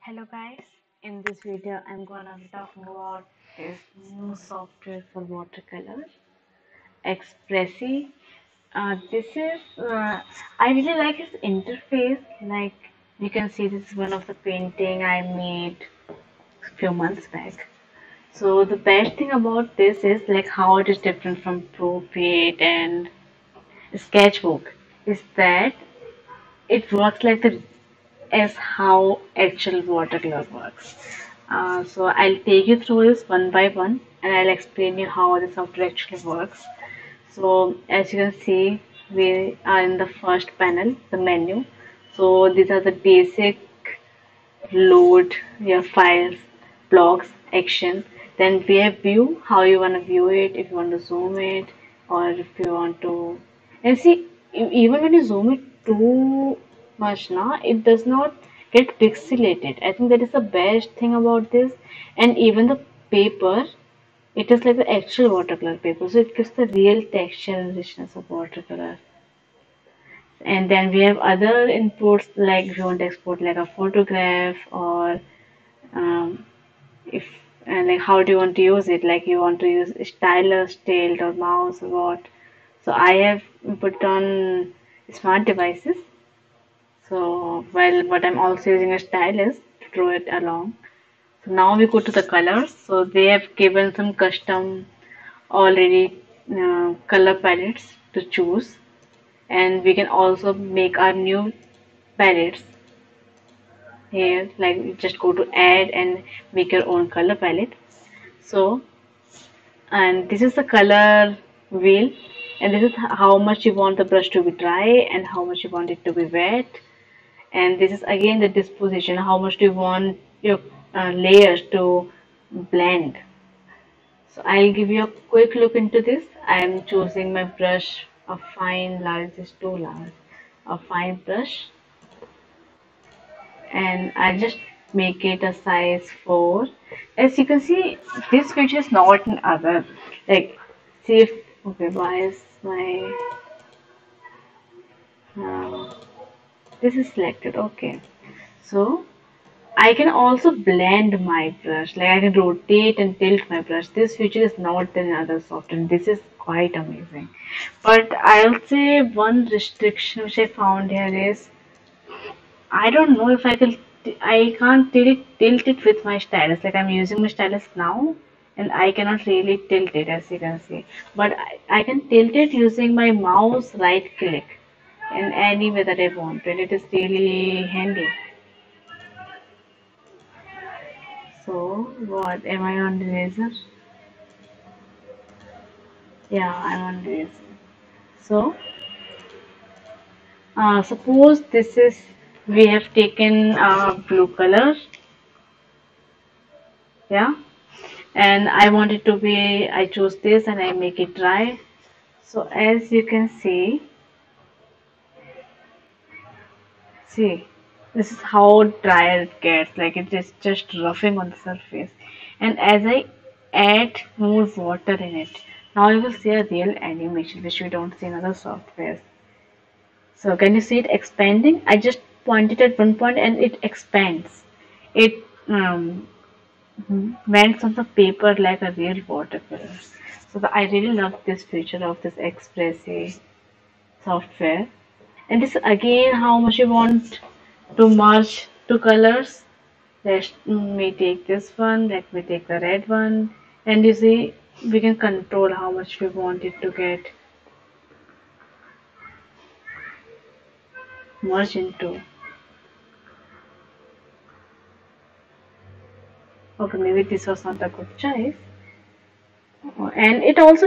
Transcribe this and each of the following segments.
Hello guys, in this video I'm gonna talking about this new software for watercolor, Expresii. Uh, this is, uh, I really like its interface, like you can see this is one of the painting I made a few months back. So the best thing about this is like how it is different from Procreate and Sketchbook is that it works like the as how actual watercolor works. Uh, so I'll take you through this one by one and I'll explain you how this software actually works. So as you can see, we are in the first panel, the menu. So these are the basic load your files, blocks, action. Then we have view, how you want to view it, if you want to zoom it or if you want to. And see, even when you zoom it too much now, it does not get pixelated. I think that is the best thing about this. And even the paper, it is like the actual watercolor paper, so it gives the real texture and richness of watercolor. And then we have other inputs like if you want to export like a photograph or um, if and like how do you want to use it like you want to use stylus tilt or mouse or what so i have put on smart devices so while but i'm also using a stylus to draw it along. So now we go to the colors. So they have given some custom already uh, color palettes to choose. And we can also make our new palettes here. Like just go to add and make your own color palette. So and this is the color wheel. And this is how much you want the brush to be dry and how much you want it to be wet and this is again the disposition how much do you want your uh, layers to blend. So I'll give you a quick look into this. I am choosing my brush a fine large is too large a fine brush. And I'll just make it a size 4 as you can see this feature is not in other like see if okay why is my uh, this is selected okay so I can also blend my brush like I can rotate and tilt my brush this feature is not in other software this is quite amazing but I'll say one restriction which I found here is I don't know if I can. I can't tilt it, tilt it with my stylus. Like I'm using my stylus now, and I cannot really tilt it as you can see. But I, I can tilt it using my mouse right click in any way that I want, and it is really handy. So what? Am I on the razor? Yeah, I'm on the razor. So uh, suppose this is we have taken uh, blue color, yeah and I want it to be I choose this and I make it dry so as you can see see this is how dry it gets like it is just roughing on the surface and as I add more water in it now you will see a real animation which we don't see in other softwares so can you see it expanding I just pointed at one point and it expands it um, melts on the paper like a real watercolor. So the, I really love this feature of this Expresii software. And this again how much you want to merge two colors. Let me take this one, let me take the red one. And you see we can control how much we want it to get merged into. Okay, maybe this was not a good choice. and it also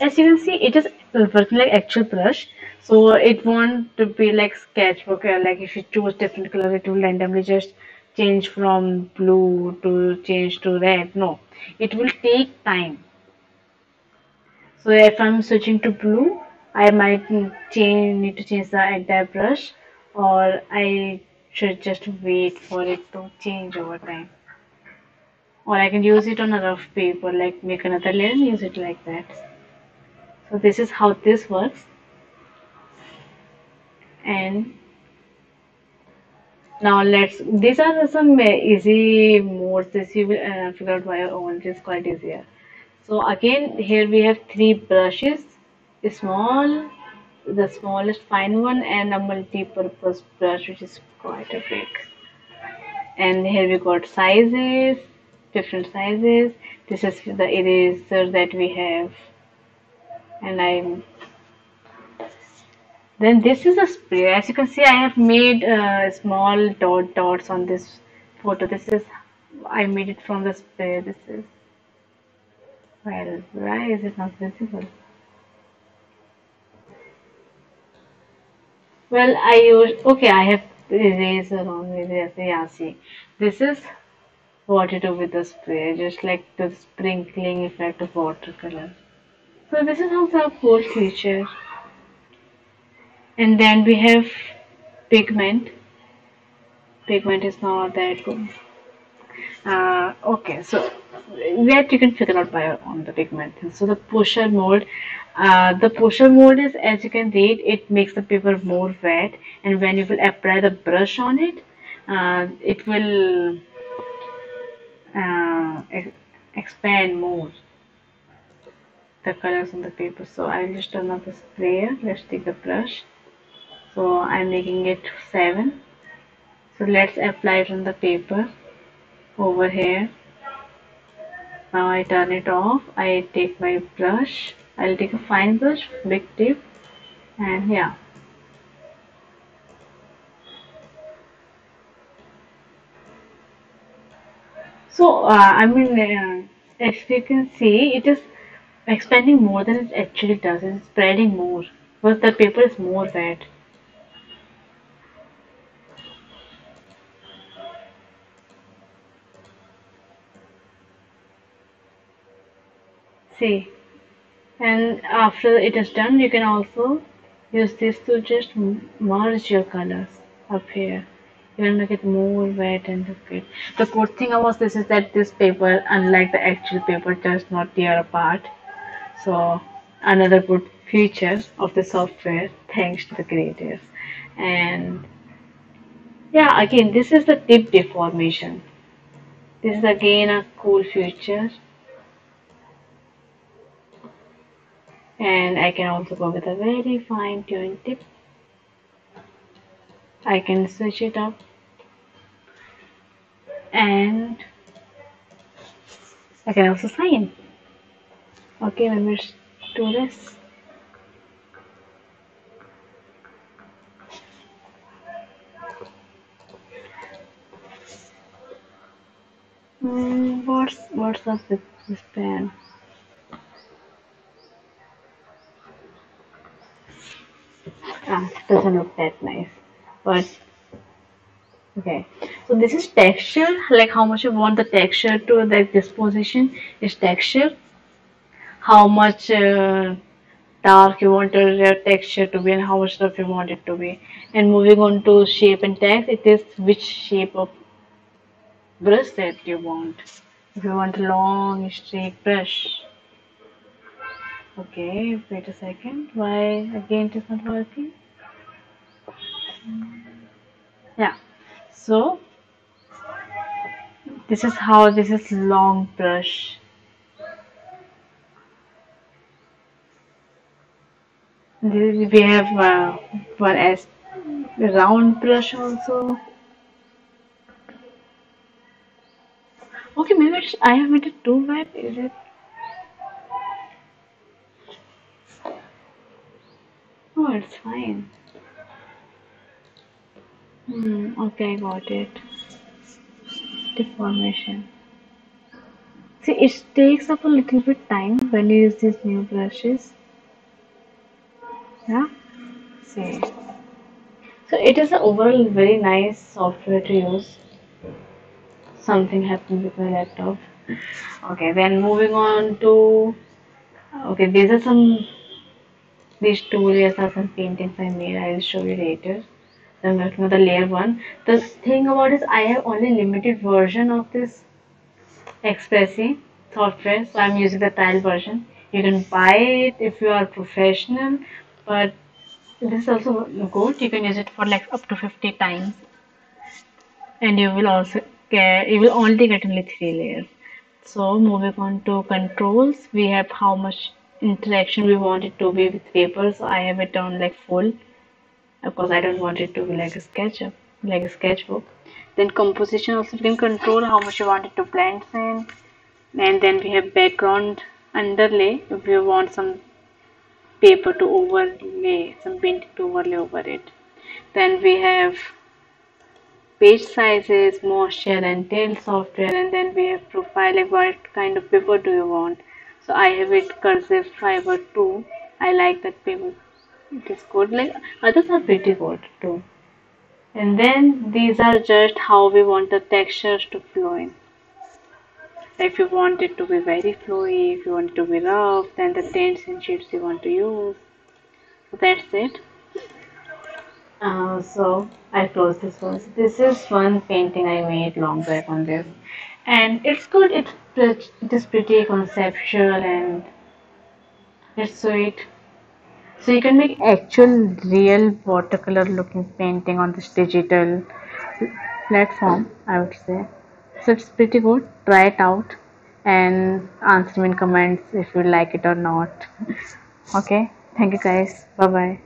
as you can see it is working like actual brush so it won't be like sketchbook uh, like if you choose different color it will randomly just change from blue to change to red. No. It will take time. So if i'm switching to blue i might change need to change the entire brush or i should just wait for it to change over time. Or i can use it on a rough paper like make another layer and use it like that. So this is how this works. And Now let's. These are some easy modes. This you will uh, figure out by your own. It is quite easier. So again, here we have three brushes, a small, the smallest fine one, and a multi-purpose brush, which is quite a big. And here we got sizes, different sizes. This is the eraser that we have, and I'm then this is a spray. As you can see, I have made uh, small dot dots on this photo. This is I made it from the spray. This is well, why is it not visible? Well, I use okay. I have eraser on eraser. Yeah, see, this is what to do with the spray, just like the sprinkling effect of watercolor. So this is also a cool feature. And then we have pigment. Pigment is not that good. Uh, okay, so that you can figure out by own the pigment. So the pusher mold uh, the pusher mold is as you can read, it makes the paper more wet, and when you will apply the brush on it, uh, it will uh, ex- expand more the colors on the paper. So I'll just turn off the sprayer. Let's take the brush. So I'm making it 7. So let's apply it on the paper over here. Now I turn it off. I take my brush. I'll take a fine brush, big tip, and yeah. So uh, I mean, uh, as you can see, it is expanding more than it actually does. It's spreading more, but the paper is more wet. See, and after it is done, you can also use this to just merge your colors up here. You will make it more wet and look good. The good thing about this is that this paper, unlike the actual paper, does not tear apart. So another good feature of the software, thanks to the creators. And yeah, again, this is the tip deformation. This is again a cool feature and I can also go with a very fine tuned tip. I can switch it up and I can also sign. Okay, let me do this. What's what's up with this pen? Doesn't look that nice. But okay. So this is texture, like how much you want the texture to like this position is texture. How much uh, dark you want your texture to be and how much rough you want it to be. And moving on to shape and text, it is which shape of brush that you want. If you want a long straight brush. Okay, wait a second. Why again it is not working? Yeah. So this is how this is long brush. This, we have uh, one as round brush also. Okay, maybe I have made it too wet. Is it? Oh, it's fine. Hmm, okay, I got it. Deformation. See, it takes up a little bit time when you use these new brushes. Yeah. See. So it is a overall very nice software to use. Something happened with my laptop. Okay, then moving on to okay, these are some these two layers are some paintings I made. I will show you later. I'm working on the layer one. The thing about is I have only limited version of this Expresii software, so I'm using the trial version. You can buy it if you are professional, but this is also good. You can use it for like up to 50 times and you will also get you will only get only three layers so moving on to controls we have how much interaction we want it to be with paper so I have it on like full of course I don't want it to be like a sketchup like a sketchbook. Then composition also you can control how much you want it to blend in. And then we have background underlay. If you want some paper to overlay some painting to overlay over it. Then we have page sizes moisture and tail software. And then we have profile like what kind of paper do you want. So I have it cursive fiber 2 I like that paper it is good like others are pretty good too and then these are just how we want the textures to flow in if you want it to be very flowy if you want it to be rough then the tints and shades you want to use so that's it uh, so I close this one. This is one painting I made long back on this, and it's good. It's it is pretty conceptual and it's sweet. So you can make actual real watercolor looking painting on this digital platform, I would say. So it's pretty good. Try it out and answer me in comments if you like it or not. okay. Thank you guys. Bye bye.